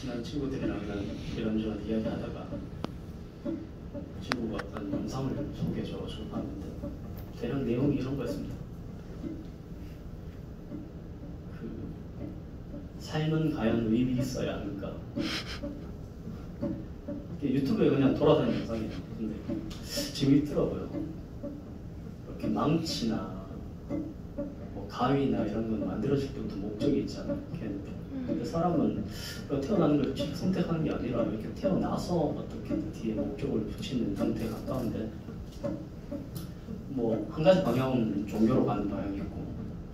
친한 친구들이랑 이런저런 이야기하다가 친구가 어떤 영상을 소개해줘가지고 봤는데 대략 내용이 이런 거였습니다. 그 삶은 과연 의미 있어야 하는가? 유튜브에 그냥 돌아다니는 영상이에요. 근데 재밌더라고요. 이렇게 망치나 뭐 가위나 이런 건 만들어줄 때부터 목적이 있잖아요. 걔는 근데 사람은 태어나는 걸 선택하는 게 아니라 이렇게 태어나서 어떻게 뒤에 목적을 붙이는 형태에 가까운데 뭐 한 가지 방향은 종교로 가는 방향이 있고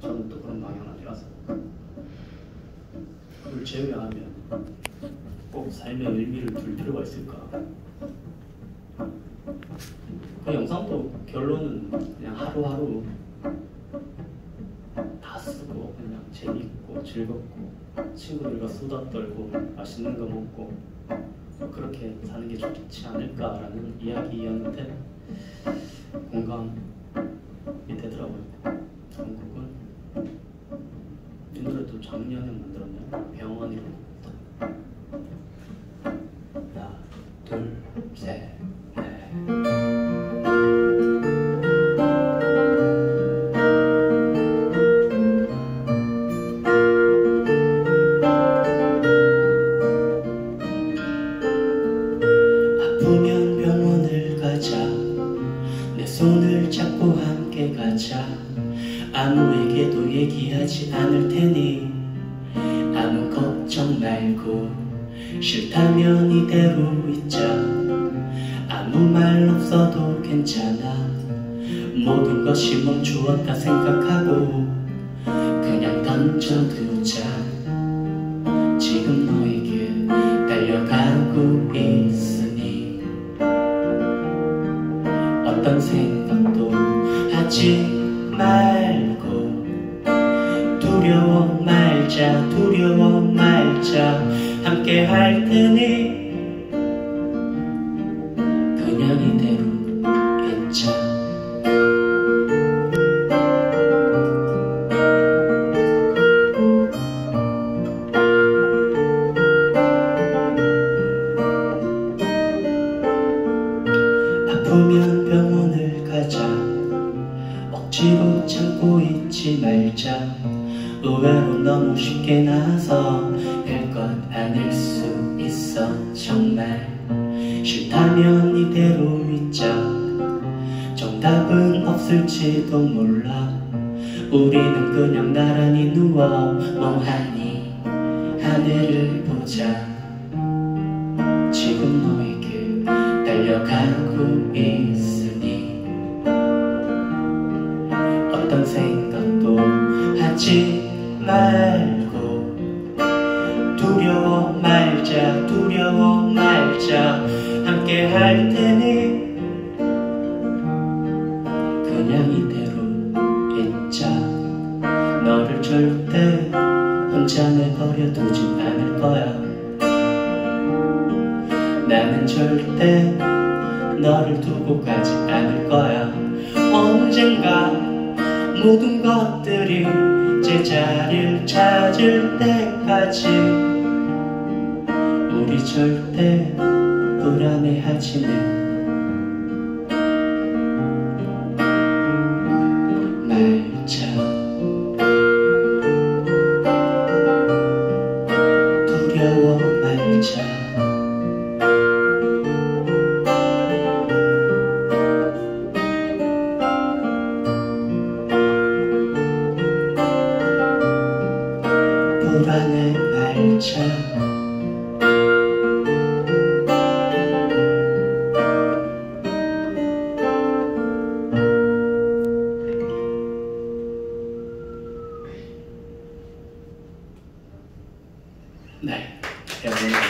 저는 또 그런 방향은 아니라서 그걸 제외하면 꼭 삶의 의미를 둘 필요가 있을까? 그 영상도 결론은 그냥 하루하루 다 쓰고 그냥 재밌고 즐겁고 친구들과 수다 떨고 맛있는 거 먹고 그렇게 사는 게 좋지 않을까라는 이야기였는데 공감이 되더라고요. 한국은 이 노래도 작년에 만들었네요. 병원이라고 하나, 둘, 셋, 가자. 내 손을 잡고 함께 가자. 아무에게도 얘기하지 않을 테니 아무 걱정 말고 싫다면 이대로 있자. 아무 말 없어도 괜찮아. 모든 것이 멈추었다 생각하고 그냥 던져두자 말고. 두려워 말자 두려워 말자. 함께 할 테니 그냥 이대로 있자. 아프면 억 지로 참고 있지 말자. 의외로 너무 쉽게 나서 별것 아닐 수 있어 정말. 싫다면 이대로 있자. 정답은 없을지도 몰라. 우리는 그냥 나란히 누워 멍하니 하늘을 보자. 지금 너에게 달려가고 있으 어떤 생각도 하지 말고. 두려워 말자 두려워 말자. 함께 할 테니. 그냥 이대로 있자. 너를 절대 혼자 내버려 두진 않을 거야. 나는 절대 너를 두고 가지 않을 거야. 언젠가 모든 것들이 제자리를 찾을 때까지 우리 절대 불안해하지는 말자. 두려워 말자 말자 네, 여러분